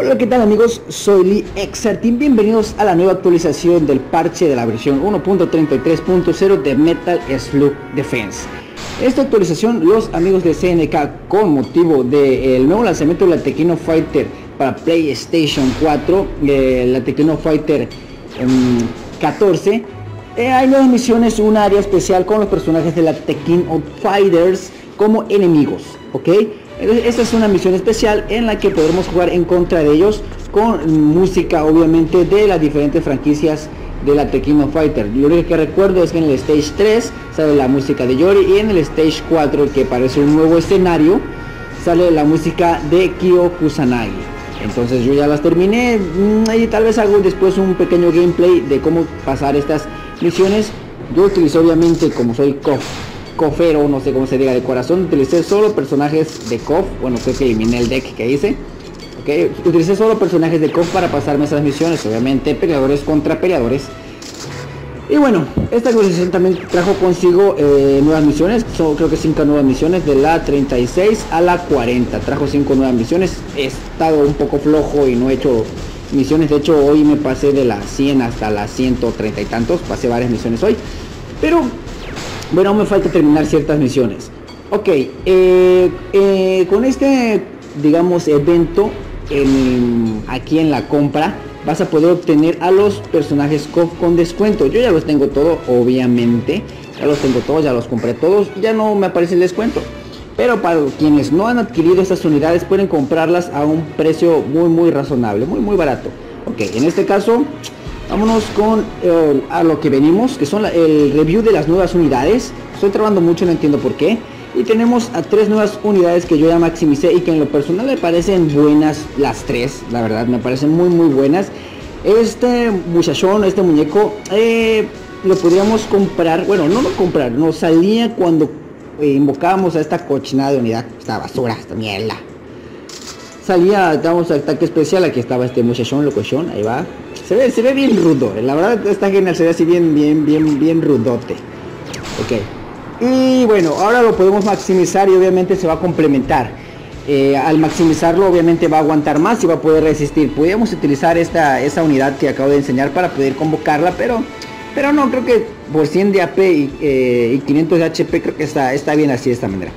Hola, ¿qué tal amigos? Soy Lee Exartin. Bienvenidos a la nueva actualización del parche de la versión 1.33.0 de Metal Slug Defense. Esta actualización, los amigos de CNK, con motivo del nuevo lanzamiento de la Tequino Fighter para PlayStation 4, eh, la Tequino Fighter 14, em, eh, hay nuevas misiones, un área especial con los personajes de la Tekken Fighters como enemigos, ¿ok? Esta es una misión especial en la que podremos jugar en contra de ellos con música obviamente de las diferentes franquicias de la Tekken Fighter. Lo único que recuerdo es que en el Stage 3 sale la música de Yori y en el Stage 4 que parece un nuevo escenario sale la música de Kyo Kusanagi. Entonces yo ya las terminé mm, y tal vez hago después un pequeño gameplay de cómo pasar estas misiones. Yo utilizo obviamente como soy KOF cofero, no sé cómo se diga, de corazón. Utilicé solo personajes de KOF. Bueno, creo que eliminé el deck que hice. Ok, utilicé solo personajes de KOF para pasarme esas misiones. Obviamente, peleadores contra peleadores. Y bueno, esta actualización también trajo consigo eh, nuevas misiones. Son creo que 5 nuevas misiones de la 36 a la 40. Trajo 5 nuevas misiones. He estado un poco flojo y no he hecho misiones. De hecho, hoy me pasé de las 100 hasta las 130 y tantos. Pasé varias misiones hoy. Pero bueno, me falta terminar ciertas misiones. Ok, eh, eh, con este, digamos, evento aquí en la compra, vas a poder obtener a los personajes KOF con descuento. Yo ya los tengo todos, obviamente. Ya los tengo todos, ya los compré todos. Ya no me aparece el descuento. Pero para quienes no han adquirido estas unidades pueden comprarlas a un precio muy muy razonable, muy muy barato. Ok, en este caso Vámonos con eh, a lo que venimos, que son el review de las nuevas unidades. Estoy trabajando mucho, no entiendo por qué. Y tenemos a tres nuevas unidades que yo ya maximicé y que en lo personal me parecen buenas las tres. La verdad, me parecen muy muy buenas. Este muchachón, este muñeco, eh, lo podríamos comprar. Bueno, no lo comprar, nos salía cuando eh, invocábamos a esta cochinada de unidad. Esta basura, esta mierda salía, damos ataque especial, aquí estaba este muchachón, locochón, ahí va. Se ve, se ve bien rudo, la verdad está genial, se ve así bien, bien, bien, bien rudote. Ok. Y bueno, ahora lo podemos maximizar y obviamente se va a complementar. Eh, al maximizarlo obviamente va a aguantar más y va a poder resistir. Podríamos utilizar esta, esa unidad que acabo de enseñar para poder convocarla, pero, pero no, creo que por 100 de AP y, 500 eh, de HP creo que está, está bien así de esta manera.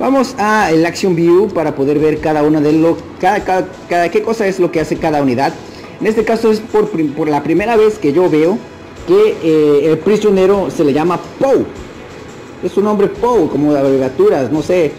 Vamos a el Action View para poder ver cada una de lo, cada, cada, qué cosa es lo que hace cada unidad. En este caso es por, por la primera vez que yo veo que eh, el prisionero se le llama Poe. Es un nombre Poe, como de abreviaturas, no sé,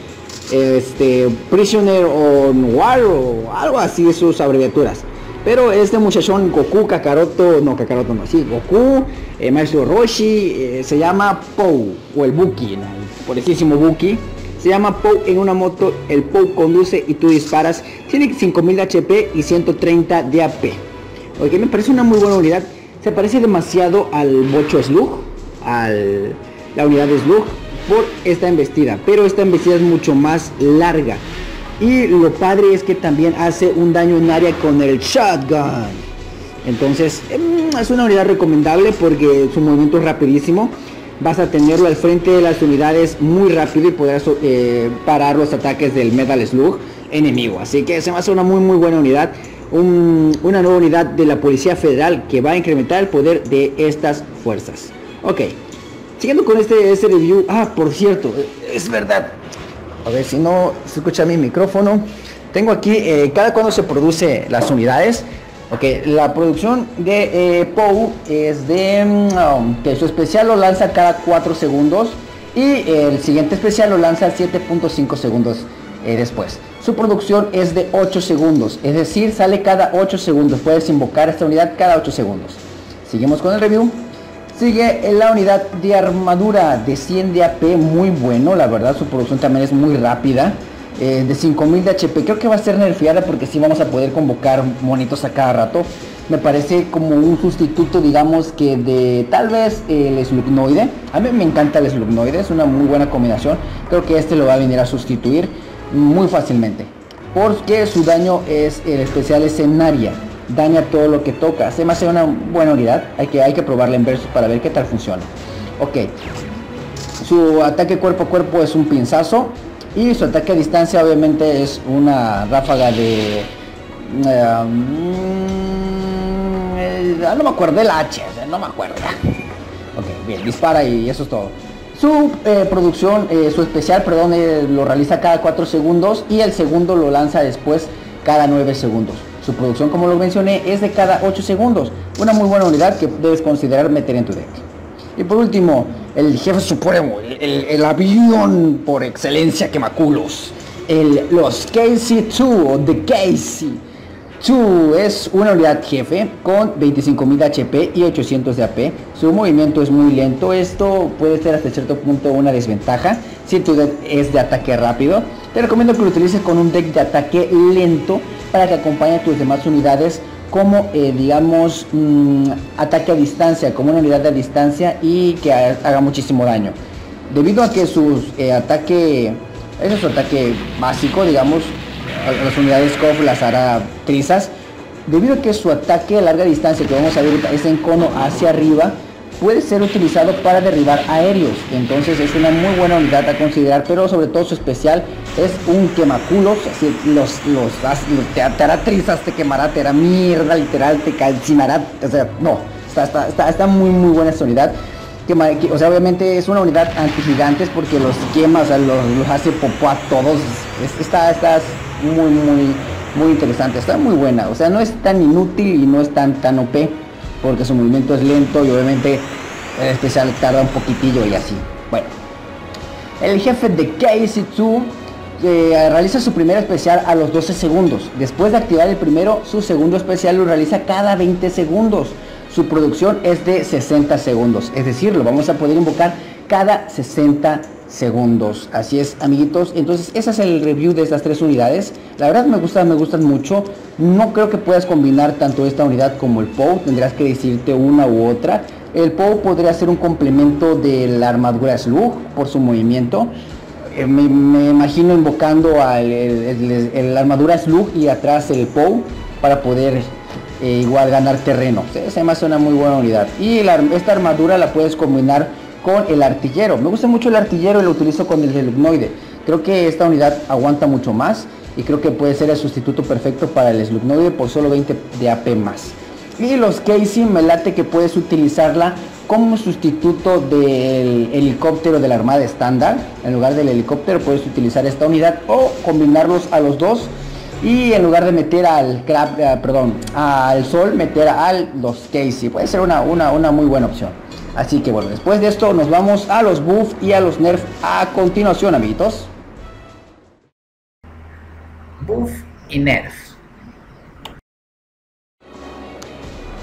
este, Prisoner on War o algo así sus abreviaturas. Pero este muchachón Goku, Kakaroto, no Kakaroto no, sí, Goku, eh, Maestro Roshi, eh, se llama Poe o el Buki, ¿no? el Buki. Se llama Poe en una moto, el Poe conduce y tú disparas. Tiene 5000 de HP y 130 de AP. Oye, me parece una muy buena unidad. Se parece demasiado al Bocho Slug, al la unidad de Slug por esta embestida, pero esta embestida es mucho más larga. Y lo padre es que también hace un daño en área con el shotgun. Entonces, em, es una unidad recomendable porque su movimiento es rapidísimo vas a tenerlo al frente de las unidades muy rápido y podrás eh, parar los ataques del Metal Slug enemigo. Así que se me hace una muy muy buena unidad. una nueva unidad de la Policía Federal que va a incrementar el poder de estas fuerzas. Ok, siguiendo con este, este review. Ah, por cierto, es verdad. A ver si no se escucha mi micrófono. Tengo aquí eh, cada cuando se produce las unidades. Ok, la producción de eh, POU es de um, que su especial lo lanza cada 4 segundos y el siguiente especial lo lanza 7.5 segundos eh, después. Su producción es de 8 segundos, es decir, sale cada 8 segundos. Puedes invocar esta unidad cada 8 segundos. Seguimos con el review. Sigue la unidad de armadura de 100 de AP, muy bueno, la verdad su producción también es muy rápida. Eh, de 5000 de HP. Creo que va a ser nerfeada porque si vamos a poder convocar monitos a cada rato. Me parece como un sustituto, digamos, que de tal vez el Slugnoide. A mí me encanta el Slugnoide, es una muy buena combinación. Creo que este lo va a venir a sustituir muy fácilmente. Porque su daño es el especial escenaria. Daña todo lo que toca. Se me hace una buena unidad. Hay que, hay que probarla en versus para ver qué tal funciona. Ok. Su ataque cuerpo a cuerpo es un pinzazo y su ataque a distancia obviamente es una ráfaga de Eh, mm, eh, no me acuerdo el H, no me acuerdo. Ok, bien, dispara y eso es todo. Su eh, producción, su especial, perdón, lo realiza cada 4 segundos y el segundo lo lanza después cada 9 segundos. Su producción, como lo mencioné, es de cada 8 segundos. Una muy buena unidad que debes considerar meter en tu deck. Y por último, el jefe supremo, el, avión por excelencia quemaculos. El, los KC-2 o The KC. 2 es una unidad jefe con 25.000 HP y 800 de AP. Su movimiento es muy lento. Esto puede ser hasta cierto punto una desventaja si tu deck es de ataque rápido. Te recomiendo que lo utilices con un deck de ataque lento para que acompañe a tus demás unidades como eh, digamos mm, ataque a distancia, como una unidad de distancia y que haga muchísimo daño. Debido a que su eh, ataque, ese es su ataque básico, digamos, las unidades KOF las hará trizas. Debido a que su ataque a larga distancia, que vamos a ver es en cono hacia arriba, puede ser utilizado para derribar aéreos. Entonces es una muy buena unidad a considerar, pero sobre todo su especial es un quemaculos. Así, los, los, te, hará trizas, te quemará, te hará mierda, literal, te calcinará. O sea, no, está, está, está, muy, muy buena esta unidad. o sea, obviamente es una unidad anti-gigantes porque los quema, o sea, los, los hace popó a todos. Está, está muy, muy, muy interesante. Está muy buena. O sea, no es tan inútil y no es tan, tan OP. Porque su movimiento es lento y obviamente el especial tarda un poquitillo y así. Bueno. El jefe de KC2 eh, realiza su primer especial a los 12 segundos. Después de activar el primero, su segundo especial lo realiza cada 20 segundos. Su producción es de 60 segundos. Es decir, lo vamos a poder invocar cada 60 segundos. Así es, amiguitos. Entonces, ese es el review de estas tres unidades. La verdad me gustan, me gustan mucho. No creo que puedas combinar tanto esta unidad como el POW. Tendrás que decirte una u otra. El POW podría ser un complemento de la armadura Slug por su movimiento. Eh, me, imagino invocando a la armadura Slug y atrás el POW para poder eh, igual ganar terreno. Se me hace una muy buena unidad. Y esta armadura la puedes combinar con el artillero. Me gusta mucho el artillero y lo utilizo con el slugnoide. Creo que esta unidad aguanta mucho más y creo que puede ser el sustituto perfecto para el slugnoide por solo 20 de AP más. Y los Casey me late que puedes utilizarla como sustituto del helicóptero de la armada estándar. En lugar del helicóptero puedes utilizar esta unidad o combinarlos a los dos y en lugar de meter al crab, eh, perdón, al sol, meter al los Casey. Puede ser una, una, una muy buena opción. Así que bueno, después de esto nos vamos a los buff y a los nerf a continuación, amiguitos. Buff y nerf.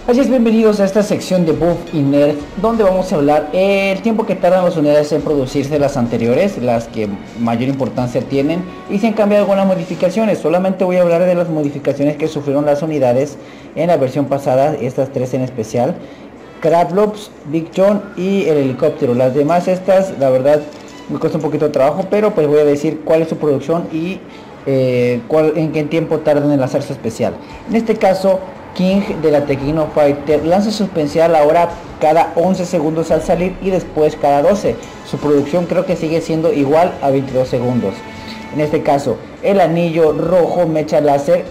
Así es, bienvenidos a esta sección de Buff y Nerf, donde vamos a hablar el tiempo que tardan las unidades en producirse las anteriores, las que mayor importancia tienen, y si han cambiado algunas modificaciones. Solamente voy a hablar de las modificaciones que sufrieron las unidades en la versión pasada, estas tres en especial, Crablops, Big John y el helicóptero. Las demás estas, la verdad, me cuesta un poquito de trabajo, pero pues voy a decir cuál es su producción y eh, en qué tiempo tardan en lanzar su especial. En este caso, King de la Tequino Fighter lanza su especial ahora cada 11 segundos al salir y después cada 12. Su producción creo que sigue siendo igual a 22 segundos. En este caso, el anillo rojo mecha láser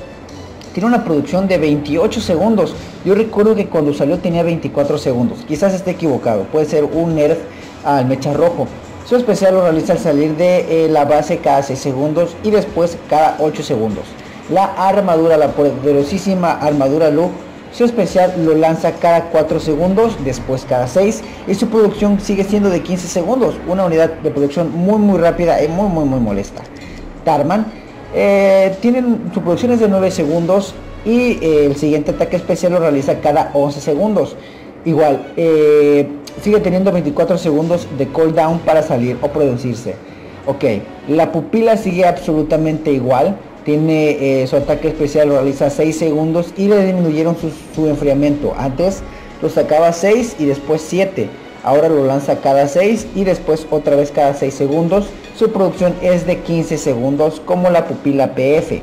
tiene una producción de 28 segundos. Yo recuerdo que cuando salió tenía 24 segundos. Quizás esté equivocado. Puede ser un nerf al mecha rojo. Su especial lo realiza al salir de eh, la base cada 6 segundos y después cada 8 segundos. La armadura, la poderosísima armadura Luke, su especial lo lanza cada 4 segundos, después cada 6 y su producción sigue siendo de 15 segundos. Una unidad de producción muy muy rápida y muy muy muy molesta. Tarman eh, tienen su producción es de 9 segundos y eh, el siguiente ataque especial lo realiza cada 11 segundos. Igual, eh, sigue teniendo 24 segundos de cooldown para salir o producirse. Ok, la pupila sigue absolutamente igual. Tiene su ataque especial, lo realiza 6 segundos y le disminuyeron su, su enfriamiento. Antes lo sacaba 6 y después 7. Ahora lo lanza cada 6 y después otra vez cada 6 segundos su producción es de 15 segundos como la pupila PF.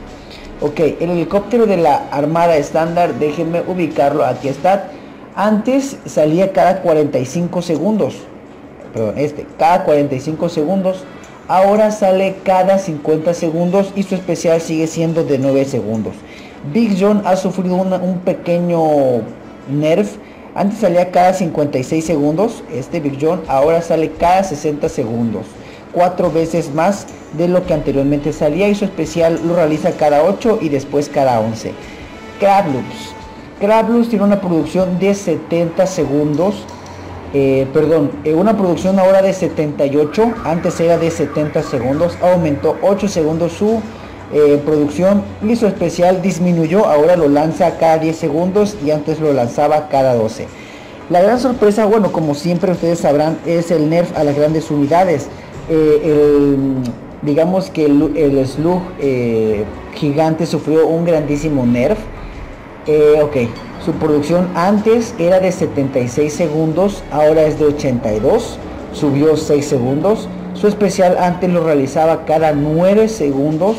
Ok, el helicóptero de la Armada estándar, déjenme ubicarlo, aquí está. Antes salía cada 45 segundos. Perdón, este, cada 45 segundos. Ahora sale cada 50 segundos y su especial sigue siendo de 9 segundos. Big John ha sufrido un pequeño nerf. Antes salía cada 56 segundos, este Big John ahora sale cada 60 segundos. Cuatro veces más de lo que anteriormente salía y su especial lo realiza cada 8 y después cada 11. Crabloops. Crabloops tiene una producción de 70 segundos. Eh, perdón, eh, una producción ahora de 78, antes era de 70 segundos, aumentó 8 segundos su eh, producción y su especial disminuyó, ahora lo lanza cada 10 segundos y antes lo lanzaba cada 12. La gran sorpresa, bueno, como siempre ustedes sabrán, es el nerf a las grandes unidades. Digamos que el, slug gigante sufrió un grandísimo nerf. ok, su producción antes era de 76 segundos, ahora es de 82, subió 6 segundos. Su especial antes lo realizaba cada 9 segundos,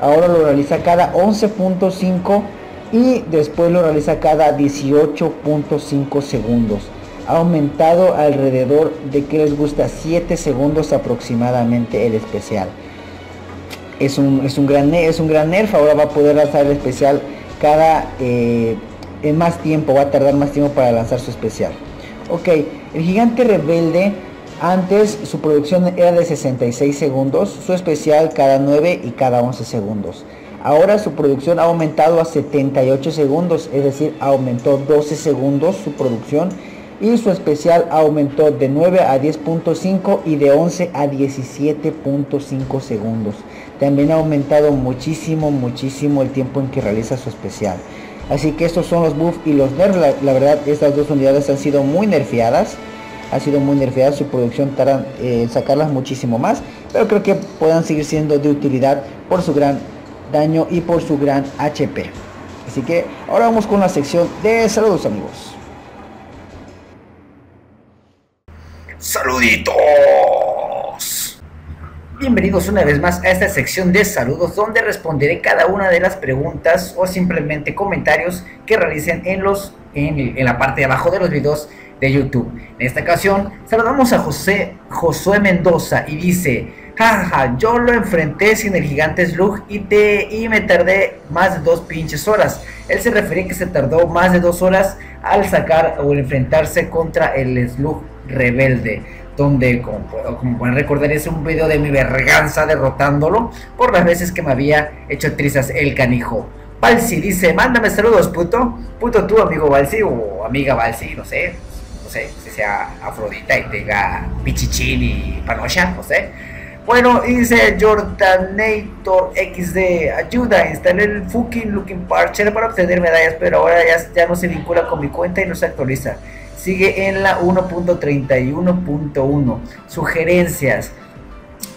ahora lo realiza cada 11.5 y después lo realiza cada 18.5 segundos. Ha aumentado alrededor de que les gusta 7 segundos aproximadamente el especial. Es un, es un, gran, es un gran nerf, ahora va a poder lanzar el especial cada... Eh, en más tiempo, va a tardar más tiempo para lanzar su especial. Ok, el gigante rebelde antes su producción era de 66 segundos, su especial cada 9 y cada 11 segundos. Ahora su producción ha aumentado a 78 segundos, es decir, aumentó 12 segundos su producción y su especial aumentó de 9 a 10.5 y de 11 a 17.5 segundos. También ha aumentado muchísimo, muchísimo el tiempo en que realiza su especial. Así que estos son los buffs y los nerfs. La, verdad, estas dos unidades han sido muy nerfeadas. Ha sido muy nerfeada su producción para eh, sacarlas muchísimo más. Pero creo que puedan seguir siendo de utilidad por su gran daño y por su gran HP. Así que ahora vamos con la sección de saludos amigos. Saluditos. Bienvenidos una vez más a esta sección de saludos donde responderé cada una de las preguntas o simplemente comentarios que realicen en, los, en, la parte de abajo de los videos de YouTube. En esta ocasión saludamos a José Josué Mendoza y dice, jaja, yo lo enfrenté sin el gigante Slug y, te, y me tardé más de dos pinches horas. Él se refería que se tardó más de dos horas al sacar o enfrentarse contra el Slug rebelde donde, como, pueden recordar, es un video de mi verganza derrotándolo por las veces que me había hecho trizas el canijo. Balsi dice, mándame saludos, puto. Puto tú, amigo Balsi, o amiga Balsi, no sé. No sé, si sea Afrodita y tenga pichichín y panocha, no sé. Bueno, dice Jordanator XD, ayuda, instalé el fucking looking parche para obtener medallas, pero ahora ya, ya no se vincula con mi cuenta y no se actualiza sigue en la 1.31.1. Sugerencias.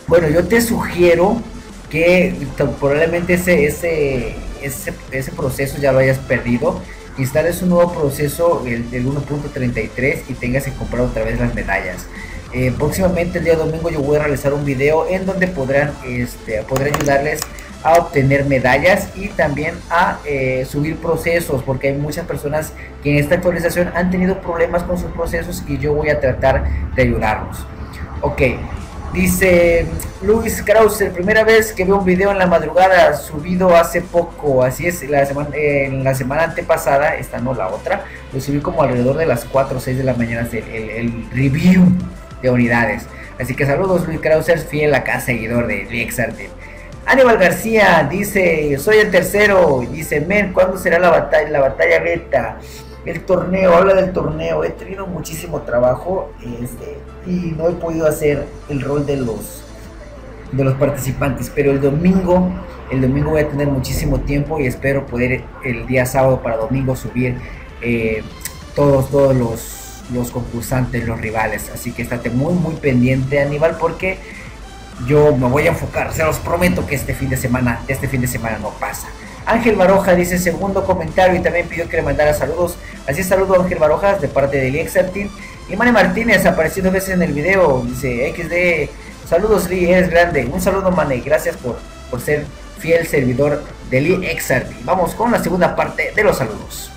Bueno, yo te sugiero que probablemente ese, ese, ese, proceso ya lo hayas perdido. Instales un nuevo proceso, el, 1.33, y tengas que comprar otra vez las medallas. Eh, próximamente el día domingo yo voy a realizar un video en donde podrán, este, podré ayudarles a obtener medallas y también a eh, subir procesos porque hay muchas personas que en esta actualización han tenido problemas con sus procesos y yo voy a tratar de ayudarlos. Ok dice Luis Krauser primera vez que veo un video en la madrugada subido hace poco así es la semana en la semana antepasada esta no la otra lo subí como alrededor de las 4 o 6 de la mañana el, el, review de unidades. Así que saludos Luis Krauser fiel acá seguidor de Lexartin Aníbal García dice, soy el tercero. Dice, men, ¿cuándo será la batalla, la batalla beta? El torneo, habla del torneo. He tenido muchísimo trabajo este, y no he podido hacer el rol de los, de los participantes. Pero el domingo, el domingo voy a tener muchísimo tiempo y espero poder el día sábado para domingo subir eh, todos, todos los, los concursantes, los rivales. Así que estate muy, muy pendiente, Aníbal, porque yo me voy a enfocar, se los prometo que este fin de semana, este fin de semana no pasa. Ángel Baroja dice segundo comentario y también pidió que le mandara saludos. Así saludo a Ángel Barojas de parte de Elixir Team. Y Mane Martínez apareció dos veces en el video. Dice XD, saludos Lee, eres grande. Un saludo Mane, gracias por, por ser fiel servidor de Lee Exart. Vamos con la segunda parte de los saludos.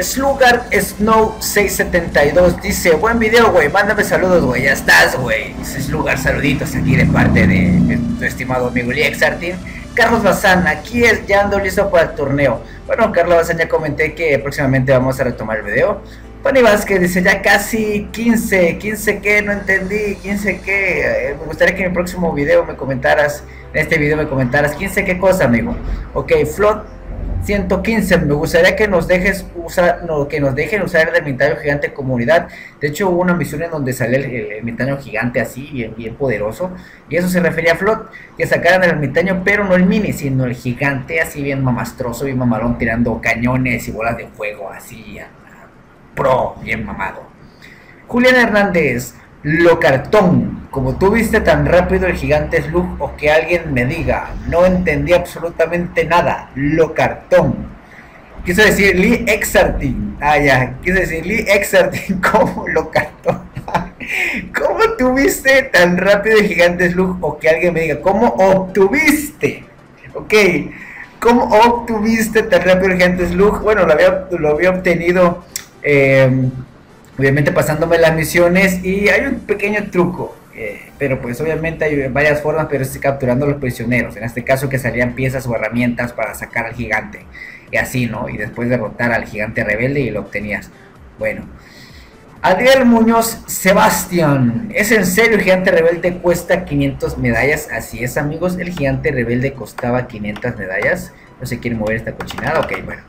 Slugar Snow 672 dice, buen video, güey, mándame saludos, güey, ya estás, güey. Slugar, saluditos aquí de parte de, tu estimado amigo Lee Exartin. Carlos Bazán, aquí es, ya ando listo para el torneo. Bueno, Carlos Bazán ya comenté que próximamente vamos a retomar el video. Tony Vázquez dice ya casi 15, 15 que no entendí, 15 que, eh, me gustaría que en el próximo video me comentaras, en este video me comentaras 15 qué cosa amigo. Ok, Flot 115, me gustaría que nos dejes usar, no, que nos dejen usar el ermitaño gigante comunidad. De hecho hubo una misión en donde sale el, ermitaño gigante así, bien, bien poderoso. Y eso se refería a Flot, que sacaran el ermitaño, pero no el mini, sino el gigante así bien mamastroso, bien mamalón, tirando cañones y bolas de fuego así pro, bien mamado. Julián Hernández, lo cartón, como tú viste tan rápido el gigante Slug o que alguien me diga, no entendí absolutamente nada, lo cartón. Quiso decir Lee Exartin, ah ya, quiso decir Lee Exartin como lo cartón. ¿Cómo tuviste tan rápido el gigante Slug o que alguien me diga, ¿cómo obtuviste? Ok, ¿cómo obtuviste tan rápido el gigante Slug? Bueno, lo había, lo había obtenido Em, obviamente pasándome las misiones y hay un pequeño truco. Eh, pero pues obviamente hay varias formas, pero estoy capturando a los prisioneros. En este caso que salían piezas o herramientas para sacar al gigante. Y así, ¿no? Y después derrotar al gigante rebelde y lo obtenías. Bueno. Adriel Muñoz Sebastián. ¿Es en serio el gigante rebelde cuesta 500 medallas? Así es amigos, el gigante rebelde costaba 500 medallas. No se quiere mover esta cochinada. Ok, bueno.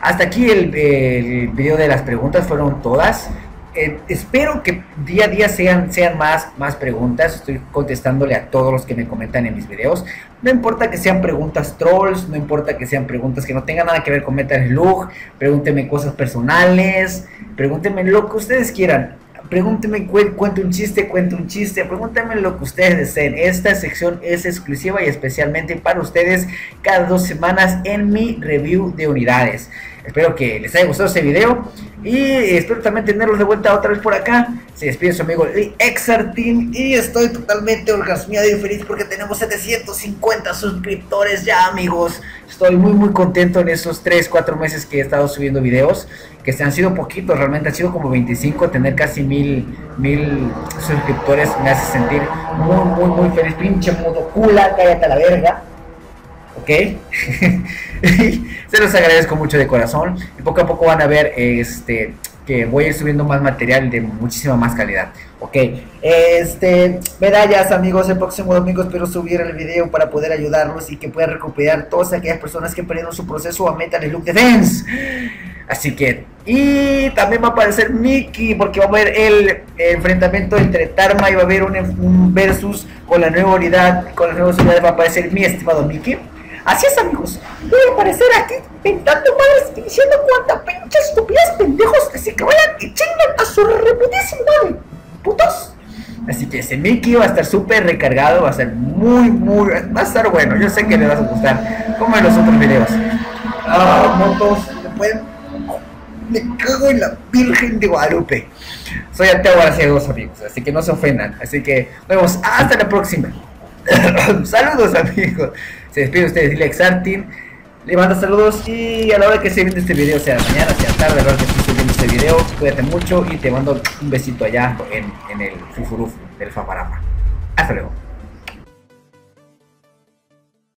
Hasta aquí el, video de las preguntas fueron todas. Eh, espero que día a día sean, sean más, más preguntas. Estoy contestándole a todos los que me comentan en mis videos. No importa que sean preguntas trolls, no importa que sean preguntas que no tengan nada que ver con Metal Slug. Pregúntenme cosas personales, pregúntenme lo que ustedes quieran pregúntenme, cuento un chiste, cuento un chiste, pregúntenme lo que ustedes deseen. Esta sección es exclusiva y especialmente para ustedes cada dos semanas en mi review de unidades. Espero que les haya gustado este video y espero también tenerlos de vuelta otra vez por acá. Se despide su amigo Exartin y estoy totalmente orgasmiado y feliz porque tenemos 750 suscriptores ya amigos. Estoy muy muy contento en esos 3, 4 meses que he estado subiendo videos, que se han sido poquitos, realmente han sido como 25, tener casi mil, mil suscriptores me hace sentir muy muy muy feliz, pinche mudo, cula, cállate a la verga. ¿Ok? Se los agradezco mucho de corazón y poco a poco van a ver este que voy a ir subiendo más material de muchísima más calidad. Ok, este, medallas amigos, el próximo domingo espero subir el video para poder ayudarlos y que puedan recuperar todas aquellas personas que perdieron su proceso a Metal Look Defense. Así que, y también va a aparecer Mickey, porque va a haber el, enfrentamiento entre Tarma y va a haber un, un versus con la nueva unidad, con las nuevas unidades va a aparecer mi estimado Mickey. Así es, amigos. Voy a aparecer aquí pintando madres y diciendo cuánta pinche estupidez pendejos. Que vayan y chingan a su reputísima madre. Putos. Así que ese Mickey va a estar súper recargado, va a ser muy, muy, va a estar bueno. Yo sé que le vas a gustar, como en los otros videos. Ah, motos, me pueden. Me cago en la Virgen de Guadalupe. Soy Ateo dos amigos, así que no se ofendan. Así que nos vemos hasta la próxima. Saludos, amigos. Se despide usted, dile Exartin. Le manda saludos y a la hora que se viendo este video, sea mañana, sea tarde, a la hora que estés viendo este video, cuídate mucho y te mando un besito allá en, en el fufurufu del Faparapa. Hasta luego.